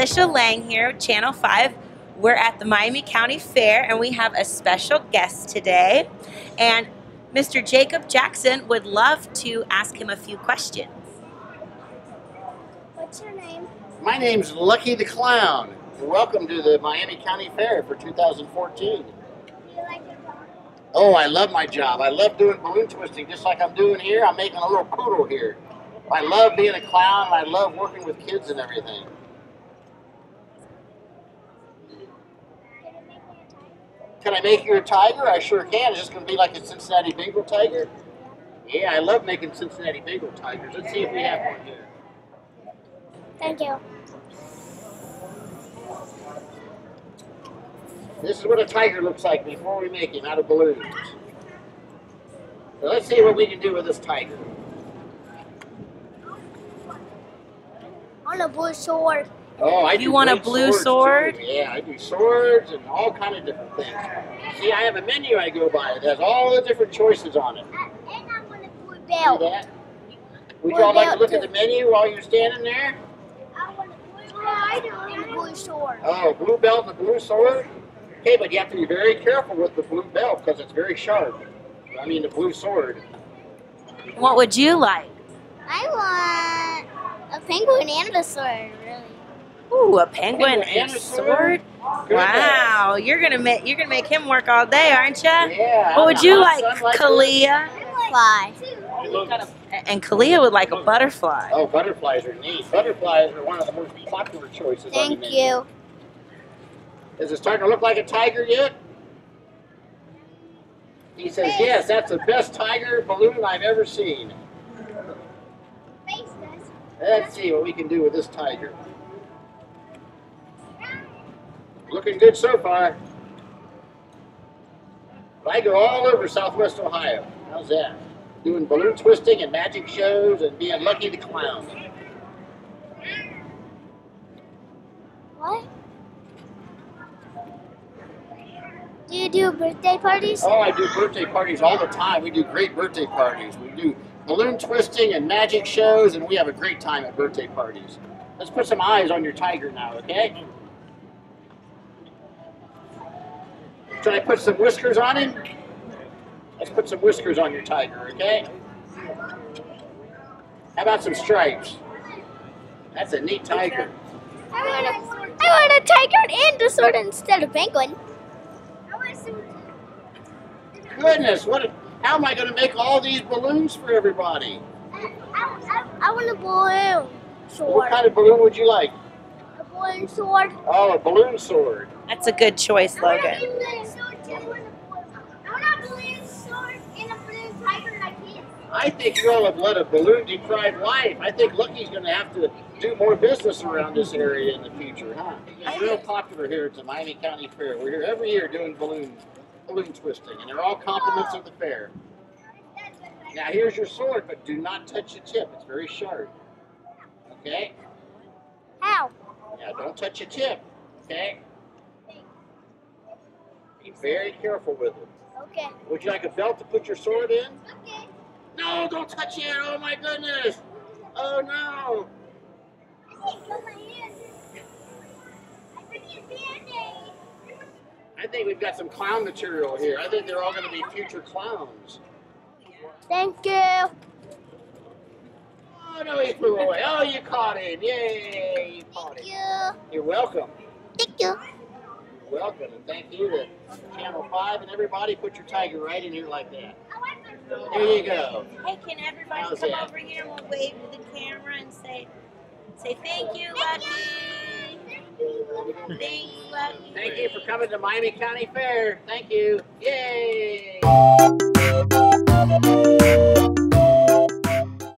Alicia Lang here, Channel 5. We're at the Miami County Fair and we have a special guest today. And Mr. Jakob Jackson would love to ask him a few questions. What's your name? My name's Lucky the Clown. Welcome to the Miami County Fair for 2014. Do you like your dog? Oh, I love my job. I love doing balloon twisting just like I'm doing here. I'm making a little poodle here. I love being a clown and I love working with kids and everything. Can you make me a tiger? Can I make you a tiger? I sure can. Is this going to be like a Cincinnati Bengal tiger? Yeah, I love making Cincinnati Bengal tigers. Let's see if we have one here. Thank you. This is what a tiger looks like before we make him out of balloons. So let's see what we can do with this tiger. On a blue sword. Oh, I You do want a blue sword? too. Yeah, I do swords and all kind of different things. See, I have a menu I go by that has all the different choices on it. Uh, and I want a blue See belt. that? Would What y'all like to about look at the- the menu while you're standing there? I want a blue belt and a blue sword. Oh, blue belt and a blue sword? Okay, but you have to be very careful with the blue belt because it's very sharp. I mean, the blue sword. What would you like? I want a penguin and a sword, really. Ooh, a penguin Penguin and and a a sword. Good Wow, you're gonna make you're gonna make him work all day, aren't you? Yeah. What would you like, Hot? Khalia? Fly. And Khalia would like a butterfly. Oh, butterflies are neat. Butterflies are one of the most popular choices. Thank menu. you. Is it starting to look like a tiger yet? He says, yes, that's the best tiger balloon I've ever seen. Face this. Let's see what we can do with this tiger. Looking good so far. But I go all over Southwest Ohio. How's that? Doing balloon twisting and magic shows and being lucky the clown. What? Do you do birthday parties? Oh, I do birthday parties all the time. We do great birthday parties. We do balloon twisting and magic shows, and we have a great time at birthday parties. Let's put some eyes on your tiger now, okay? Should I put some whiskers on him? Let's put some whiskers on your tiger, okay? How about some stripes? That's a neat tiger. I want a, I want a tiger and a sword instead of penguin. Goodness, what? A, how am I going to make all these balloons for everybody? I, I, I want a balloon Sword. What kind of balloon would you like? A balloon sword. Oh, a balloon sword. That's a good choice, Logan. I want a balloon sword too. I want a balloon sword and a balloon tiger like this. I think you all have led a balloon deprived life. I think Lucky's going to have to do more business around this area in the future, huh? It's real popular here at the Miami County Fair. We're here every year doing balloon balloon twisting, and they're all compliments of the fair. Now here's your sword, but do not touch the tip. It's very sharp. Okay? Now don't touch the tip. Okay? Be very careful with it. Okay. Would you like a belt to put your sword in? Okay. No, don't touch it. Oh my goodness. Oh no. I think cut my hand. I think it's band-aid. I think we've got some clown material here. I think they're all going to be future clowns. Thank you. Oh no, he flew away. Oh, you caught him. Yay, you caught Thank him. you. You're welcome. Thank you. You're welcome. And thank you to Channel 5 and everybody. Put your tiger right in here like that. There you go. Hey, can everybody How's come that? over here and we'll wave to the camera and say say thank you, Lucky. Thanks, Lucky. Thank you for coming to Miami County Fair. Thank you. Yay.